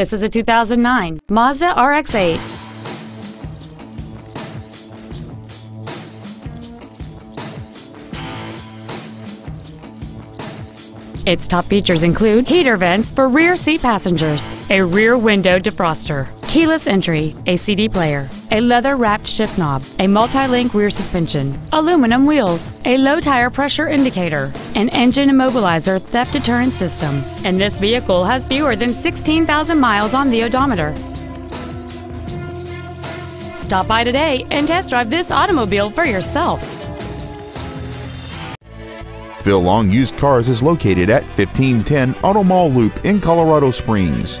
This is a 2009 Mazda RX-8. Its top features include heater vents for rear seat passengers, a rear window defroster, keyless entry, a CD player, a leather-wrapped shift knob, a multi-link rear suspension, aluminum wheels, a low tire pressure indicator, an engine immobilizer theft deterrent system, and this vehicle has fewer than 16,000 miles on the odometer. Stop by today and test drive this automobile for yourself. Phil Long Used Cars is located at 1510 Auto Mall Loop in Colorado Springs.